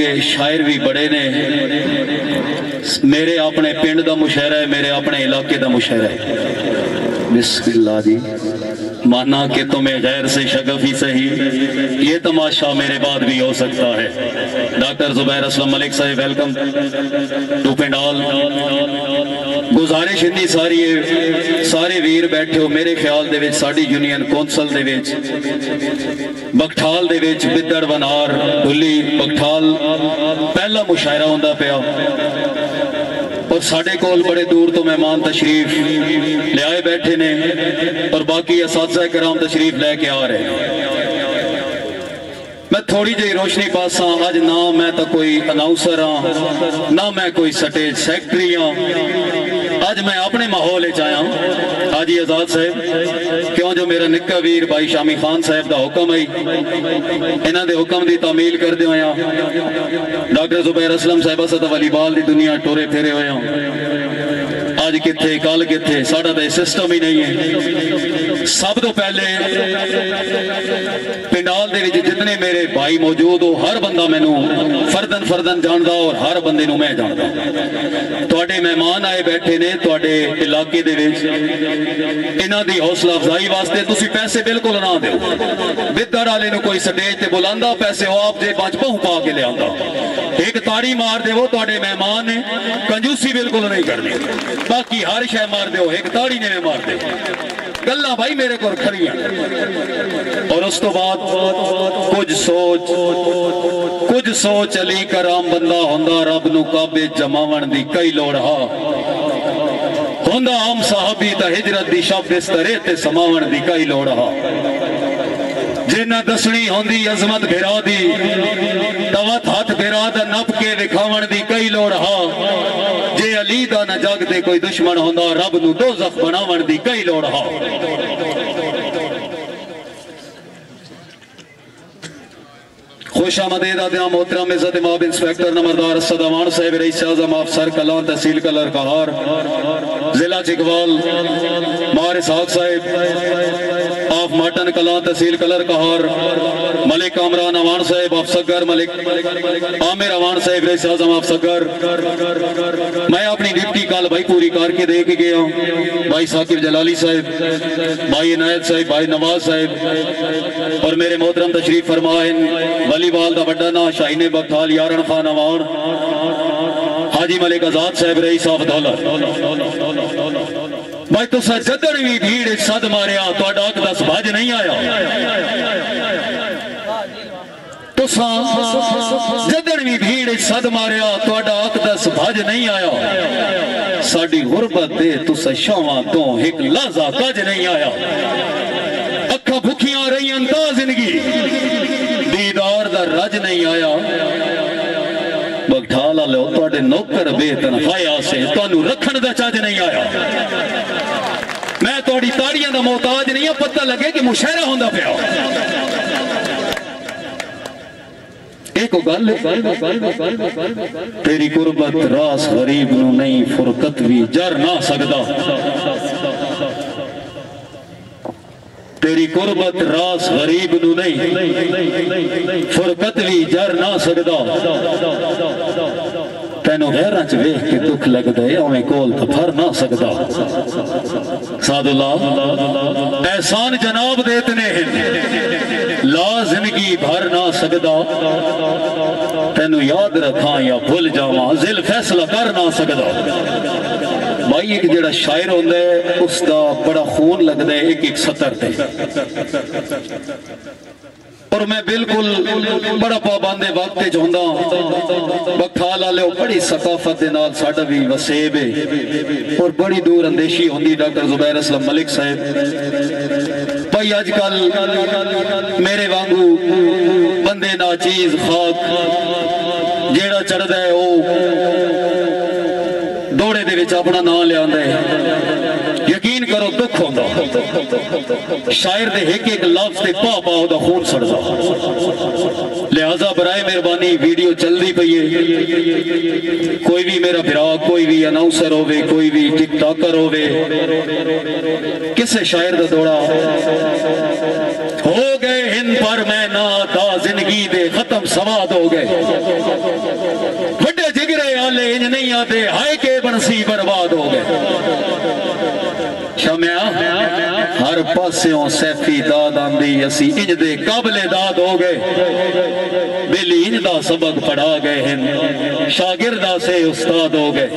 बड़ी शायर भी बड़े ने। मेरे अपने पिंड का मुशायरा है, मेरे अपने इलाके का मुशायरा है। बिस्मिल्लाह जी माना कि तुम्हें गैर से शगफ ही सही ये तमाशा मेरे बाद भी हो सकता है डॉक्टर जुबैर असलम मलिक साहब वेलकम टू पिंडाल ਗੁਜ਼ਾਰਿਸ਼ ਇੰਨੀ ਸਾਰੀ ਹੈ ਸਾਰੇ ਵੀਰ ਬੈਠੇ ਹੋ ਮੇਰੇ ਖਿਆਲ ਦੇ ਵਿੱਚ ਸਾਡੀ ਯੂਨੀਅਨ ਕੌਂਸਲ ਦੇ ਵਿੱਚ ਬਖਠਾਲ ਦੇ ਵਿੱਚ ਬਿੱਦੜ ਵਨਾਰ ਢੁੱਲੀ ਬਖਠਾਲ ਪਹਿਲਾ ਮੁਸ਼ਾਇਰਾ ਹੁੰਦਾ ਪਿਆ और साढ़े कोल बड़े दूर तो मेहमान तशरीफ़ लियाए बैठे ने, और बाकी असाजा कराम तशरीफ़ लेके आ रहे मैं थोड़ी जी रोशनी पास हाँ अज ना मैं तो कोई अनाउंसर हाँ ना मैं कोई स्टेज सैकटरी हाँ अज मैं अपने माहौल आया हाजी आज़ाद साहब, क्यों जो मेरा निक्का वीर भाई शामी खान साहब का हुक्म आई, इन्हों के हुक्म की तामील करते हुए डॉक्टर जुबैर असलम साहब, असद वलीबाल की दुनिया टोरे फेरे हुए ਅੱਜ ਕਿੱਥੇ ਕੱਲ ਕਿੱਥੇ, ਸਾਡਾ ਤਾਂ ਸਿਸਟਮ ਹੀ ਨਹੀਂ ਹੈ। ਸਭ ਤੋਂ ਪਹਿਲੇ ਪਿੰਡਾਲ ਦੇ ਵਿੱਚ ਜਿੰਨੇ ਮੇਰੇ ਭਾਈ ਮੌਜੂਦ ਹੋ ਹਰ ਬੰਦਾ ਮੈਨੂੰ ਫਰਦਨ ਫਰਦਨ ਜਾਣਦਾ ਔਰ ਹਰ ਬੰਦੇ ਨੂੰ ਮੈਂ ਜਾਣਦਾ। ਤੁਹਾਡੇ ਮਹਿਮਾਨ ਆਏ ਬੈਠੇ ਨੇ ਤੁਹਾਡੇ ਇਲਾਕੇ ਦੇ ਵਿੱਚ। ਇਹਨਾਂ ਦੀ ਹੌਸਲਾ ਅਫਜ਼ਾਈ ਵਾਸਤੇ ਤੁਸੀਂ ਪੈਸੇ ਬਿਲਕੁਲ ਨਾ ਦਿਓ। ਵਿਦਰ ਵਾਲੇ ਨੂੰ ਕੋਈ ਸਟੇਜ ਤੇ ਬੁਲਾਉਂਦਾ, ਪੈਸੇ ਉਹ ਆਪ ਜੇ ਬਚ ਬਹੁ ਪਾ ਕੇ ਲਿਆਉਂਦਾ। ਇੱਕ ਤਾੜੀ ਮਾਰ ਦੇਵੋ ਤੁਹਾਡੇ ਮਹਿਮਾਨ ਨੇ, ਕੰਜੂਸੀ ਬਿਲਕੁਲ ਨਹੀਂ ਕਰਨੀ। बाकी हर शह मार दो एक ताड़ी ने मार दो गल्ला भाई मेरे को खड़िया और उस तो बाद कुछ सोच कुछ सोच अली कराम बंदा होंदा, रब नु काबे जमावन दी कई लोड़ हा। होंदा आम साहबी ता हिजरत दी शब्द इस तरह समावन की कई लोड़ हा। जिन्ना दसनी होंदी अजमत गिरा दी दवत हथ गिरा दा नप के विखावण दी कई लोड़ हा जे अली दा न जग कोई दुश्मन होंदा रब नु दोजख बनावण दी कई लोड़ हा सदावान साहब तहसील कलर कहार जिला चिकवाल मार साहब ऑफ़ माटन कला तहसील कलर कहार मलिक कामरान अवान साहब अफसगर मलिक आमिर अवान साहब रईस आज़म अफसगर मैं अपनी ड्यूटी कल भाई पूरी करके दे के गया भाई साकिब जलाली साहब, भाई इनायत साहब, भाई नवाज़ साहब, और मेरे मोहतरम तशरीफ़ फरमाए, वलीवाल का बड़ा ना शाहीने बख्ताल यारन खान अवान, हाजी मलिक आज़ाद साहब रही साहब दौलत भाई तुसा भी भीड़ सद मारिया तो अग नहीं आया। भी भीड़ सद मारिया तो अग का समाज नहीं आया। नहीं आया। अखा भुखिया रही ज़िंदगी। दीदार रज नहीं आया। बगठाल लो थोड़े नौकर बेतनखाया से रखने का चज नहीं आया। दाड़िया का मोहताज नहीं है, पता लगे कि मुशायरा हों पाया तेरी गुरबत रास गरीब नु नहीं फुरकत भी जर ना सकदा। तेरी गुरबत रास गरीब नहीं फुरकत भी जर ना सकदा। तेनों गैर च वेख के दुख लगता है उवें कोल तो फर ना सकदा। एहसान जनाब देतने हैं। ला ज़िंदगी भर ना सकदा। तेन याद रखा या भूल जावा, जिल फैसला कर ना सकदा। भाई, एक जड़ा शायर होंदा है उसका बड़ा खून लगता है एक एक सतर और मैं बिल्कुल बड़ा पाबंद वक्त च होंदा। बखाल बड़ी सकाफत भी वसेब है। और बड़ी दूर अंदेशी होंदी, डॉक्टर जुबैर असलम मलिक साहब। भाई, अजकल मेरे वांगू बंदे ना चीज़ खाक जेड़ा चढ़दा है वो दौड़े दे अपना नाम लिया यकीन करो, दुख होंदा। शायर दे एक एक लफ्ज ते पा पा ओदा खून सड़दा। लिहाजा बराए मेहरबानी, वीडियो चलदी पई है। कोई भी मेरा फिरा कोई भी अनाउंसर होवे, कोई भी टिकटॉकर होवे, किसे शायर दा दौड़ा हो गए हिंद पर मैं ना था ज़िंदगी दे खत्म सवाद हो गए। आले इंज नहीं आते हाय के बनसी बर्बाद हो गए। शम्या हर पास्यों सैफी दाद आंदी, असी इंज दे काबले दाद हो गए। बेली इंज दा सबक पढ़ा गए हैं, शागिर्दा से उस्ताद हो गए।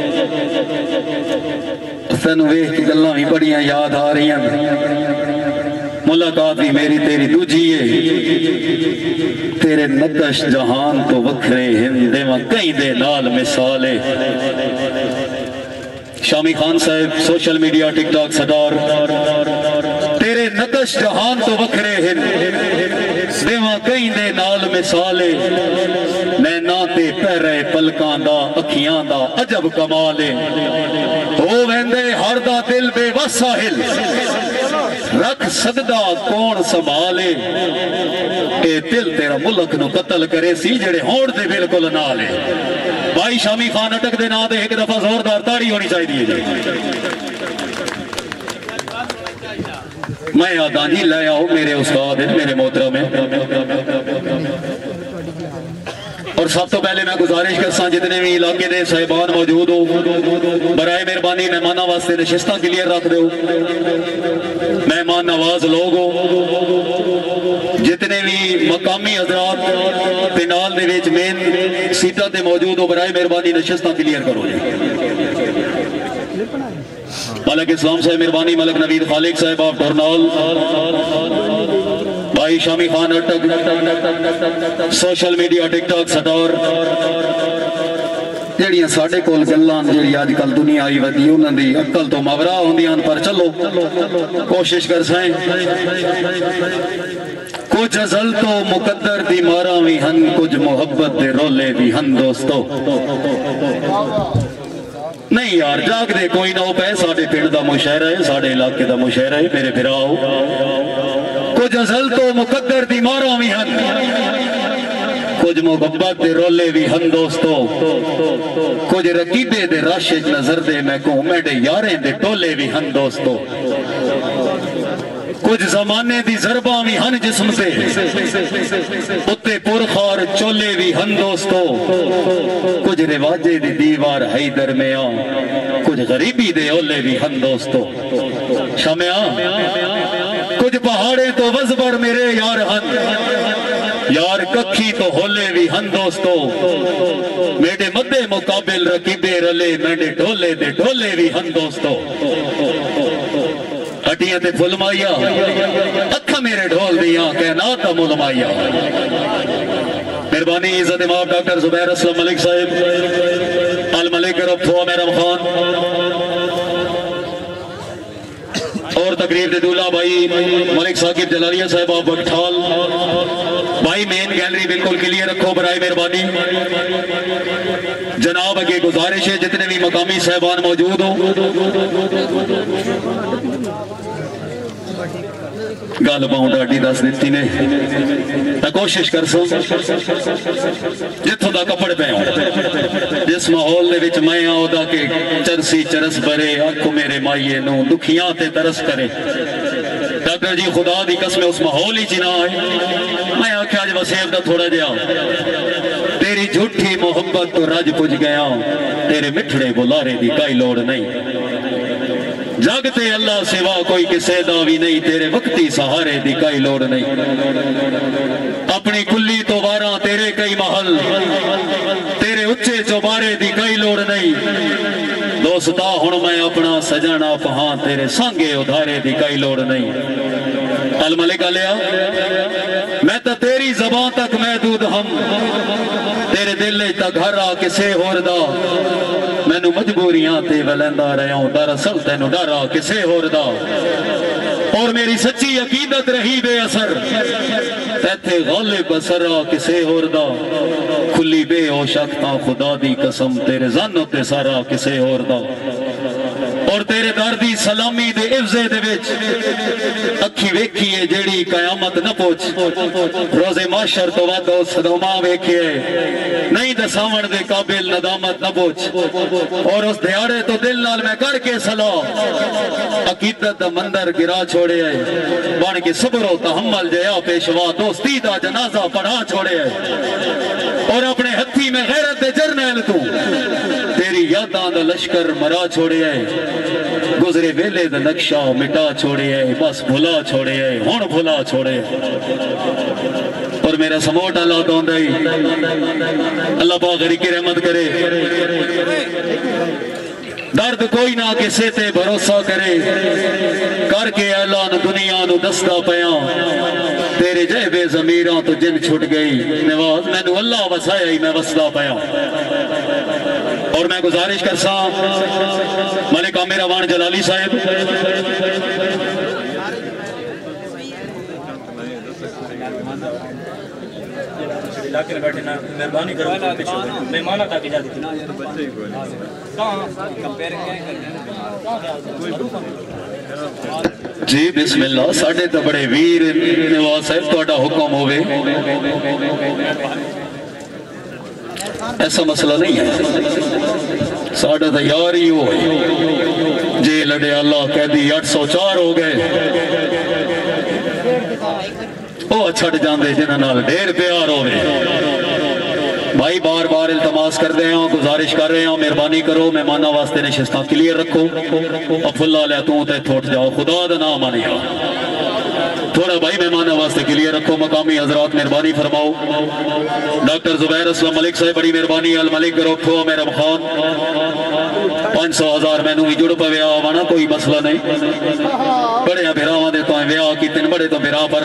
तेन वेख के गल्लां भी बड़ियाँ याद आ रही मुलाकात भी मेरी तेरी दूजी है। तेरे नकश जहान तो वखरे हिंदे कई दे नाल मिसाल शामी खान साहब, सोशल मीडिया, टिकटॉक, सदार। नकश जहान तो वखरे हिंद देवा कई दे नाल मिसाल। नैना ते पैरे पलकां दा, अखियाँ दा अजब कमाल। हो वेंदे हर दा दिल बेवस साहिल रख सकदा कौन संभाले? ए दिल तेरा मुल्क नु कत्ल करे सी, जेड़े होड़ दे बिल्कुल नाल। है भाई शामी खान अटक दे दे एक दफ़ा जोरदार ताड़ी होनी चाहिए मैं जी ले आओ मेरे उस्ताद, मेरे मोहतरम। में और सब तो पहले मैं गुजारिश करसा जितने भी इलाके के साहिबान मौजूद हो, बरए मेहरबानी मेहमान वास्ते नशिस्त क्लियर रख दो मेहमान नवाज़ लोग हो, जितने भी मकामी हजरात पिनाल मेन सीटा से मौजूद हो, बरए मेहरबानी नशिस्त क्लियर करो मलक इस्लाम साहब मेहरबानी मलक नवीद खालिक साहब आप टोरनाल भाई शामी खान अटक सोशल मीडिया टिकटॉक सटोर ਜਿਹੜੀਆਂ ਸਾਡੇ ਕੋਲ ਗੱਲਾਂ ਜਿਹੜੀ ਅੱਜ ਕੱਲ ਦੁਨੀਆ ਆਈ ਵਧੀ ਉਹਨਾਂ ਦੀ ਅਕਲ ਤੋਂ ਮਵਰਾ ਹੁੰਦੀਆਂ ਪਰ ਚਲੋ ਕੋਸ਼ਿਸ਼ ਕਰ ਸਾਂ ਕੁਝ ਅਜ਼ਲ ਤੋਂ ਮੁਕੱਦਰ ਦੀ ਮਾਰਾਂ ਵੀ ਹਨ ਕੁਝ ਮੁਹੱਬਤ ਦੇ ਰੋਲੇ ਵੀ ਹਨ ਦੋਸਤੋ ਨਹੀਂ ਯਾਰ ਜਾਗਦੇ ਕੋਈ ਨਾ ਉਹ ਪੈ ਸਾਡੇ ਪਿੰਡ ਦਾ ਮੁਸ਼ਾਇਰਾ ਹੈ ਸਾਡੇ ਇਲਾਕੇ ਦਾ ਮੁਸ਼ਾਇਰਾ ਹੈ ਮੇਰੇ ਭਰਾਓ ਕੁਝ ਅਜ਼ਲ ਤੋਂ ਮੁਕੱਦਰ ਦੀ ਮਾਰਾਂ ਵੀ ਹਨ ਕੁਝ ਮੁਹੱਬਤ ਦੇ ਰੋਲੇ ਵੀ ਹਨ ਦੋਸਤੋ ਕੁਝ ਰਕੀਬੇ ਦੇ ਰਸ਼ ਨਜ਼ਰ ਦੇ ਮੈਂ ਘੁੰਮੇ ਦੇ ਯਾਰੇ ਦੇ ਟੋਲੇ ਵੀ ਹਨ ਦੋਸਤੋ ਕੁਝ ਜ਼ਮਾਨੇ ਦੀ ਜ਼ਰਬਾਂ ਵੀ ਹਨ ਜਿਸਮ ਤੇ ਉੱਤੇ ਪੁਰਖਾਰ ਚੋਲੇ ਵੀ ਹਨ ਦੋਸਤੋ ਕੁਝ ਰਿਵਾਜੇ ਦੀ ਦੀਵਾਰ ਹੈ ਦਰਮਿਆ ਕੁਝ ਗਰੀਬੀ ਦੇ ਓਲੇ ਵੀ ਹਨ ਦੋਸਤੋ ਸ਼ਮਿਆ कुछ पहाड़े तो वजबर मेरे यार हन यार कखी तो होले भी हन दोस्तों मेरे मद्दे मुकाबिल रकीबे रले मेरे ढोले दे ढोले भी हन दोस्तों हटियाँ ते फुलमाइया। अखा मेरे ढोल दिया, कहना तो मुलमाइया। मेहरबानी इज़्ज़त इमाम डॉक्टर जुबैर असलम मलिक साहब। अल मलिक मेरम खान। और तकरीब दूल्हा भाई, मलिक साकिब जलालिया साहब, आप बगठाल भाई मेन गैलरी बिल्कुल क्लियर रखो, बराए मेहरबानी। जनाब, अगे गुजारिश है, जितने भी मकामी साहबान मौजूद हो। गल पाऊँ डाडी दस दी ने। कोशिश कर सो जितों का कपड़ पे जिस माहौल मैं के चरसी चरस भरे अख मेरे माइए नु दुखियाँ तरस करे। डॉक्टर जी, खुदा दी कसम, उस माहौल ही ना आए। मैं आख्या अज वसेब का थोड़ा जहा तेरी झूठी मोहब्बत तो रज पुज गया तेरे मिठड़े बुलारे की कई लोड़ नहीं। जगते अल्लाह सिवा कोई किसे दा भी नहीं, तेरे वक्ती सहारे दी कई लोड़ नहीं। अपनी कुल्ली तो बारा तेरे कई महल, तेरे उच्चे चौबारे दी कई लोड़ नहीं। दोस्ता हूँ मैं अपना सजन आप हाँ तेरे संगे उधारे दी कई लोड़ नहीं। अल मलिक लिया। मैं तो तेरी जबान तक महदूद हम। तेरे दिल तक घर आ किसे होर दा। मैनू मजबूरियाँ ते वलंदा रहा दरअसल तेन डर आ किसे होर दा। और मेरी सच्ची अकीदत रही बेअसर। तैथे गाले बसर आ किसे होर दा। खुली बेहोश अखता खुदा दी कसम, तेरे जन ते सारा किसे होर दा। और तेरे दर की सलामी अखी वेखी है जेड़ी कयामत न पहुँच रोज़े माशर तो वध सदमा वेखे नहीं दसावण दे काबिल नदामत न पहुँच और उस दिहाड़े तो दिल नाल मैं करके सलो अकीदत दा गिरा छोड़े है बन के सब्रो तहम्मल जया पेशवा, दोस्ती दा जनाजा पढ़ा छोड़े है और अपने हथी में गैरत दे तू। यादां दा लश्कर मरा छोड़िया है गुजरे वेले दा नक्शा मिटा छोड़िया है बस भुला छोड़िया है हुन भुला छोड़े और मेरा समोट अल्लाह तो आंदा ही। अल्लाह पाक गरी की रहमत करे। दर्द कोई ना किसी ते भरोसा करे। करके ऐलान दुनिया नु दसदा पया। तेरे जय बेजमीरा तो जिन छुट गई। नवाज़, मैनु अल्लाह वसाया ही मैं वसदा पया। और मैं गुजारिश कर सा मलिक आमिर अवान जलाली साहब। जी, बिस्मिल्लाह, साढ़े तो बड़े वीर नवाज़ साहब थोड़ा हुक्म हो ऐसा मसला नहीं है। साढ़े तो यार ही हो जे लड़े अल्लाह कैदी अठ सौ चार हो गए। वो छड़ जाते जिन्होंने ढेर प्यार हो भाई बार बार इल्तमास कर रहे हो, गुजारिश कर रहे हो, मेहरबानी करो, मेहमाना वास्ते नशिस्तां क्लियर रखो। अफुल्ला तू तो थोट जाओ, खुदा का नाम आने थोड़ा भाई मेहमान वास्ते क्लियर रखो मकामी हजरात मेहरबानी फरमाओ। डॉक्टर जुबैर असलम मलिक साहब, बड़ी मेहरबानी, अल मलिक रखो मेरा खान पाँच सौ हज़ार मैनू भी जुड़ पविया वाना कोई मसला नहीं। बड़े बिरावां दे तो बड़े तो बिराह पर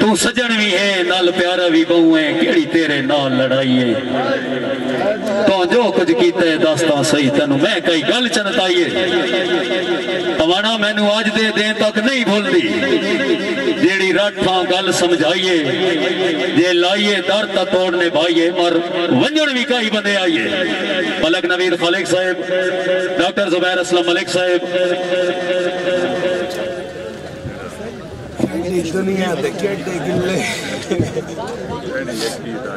तू सजन भी है, नाल प्यारा भी बहु है, केड़ी तेरे नाल लड़ाई है? तो जो कुछ कीते दसदा सही तेन। मैं कई गल चनताईए। अवाना मैनू अज दे दिन तक नहीं भूलती जेड़ी राठा गल समझाइए जे लाइए दर तोड़ने भाइये मर वंजन भी कई बंदे आइए। मलक नवीद खालिक साहब डॉक्टर जुबैर असलम मलिक साहब। दुनिया ते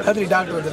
हरी डॉक्टर ते